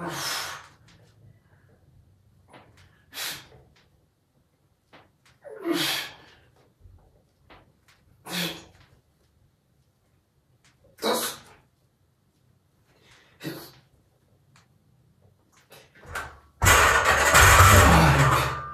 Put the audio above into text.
Wow.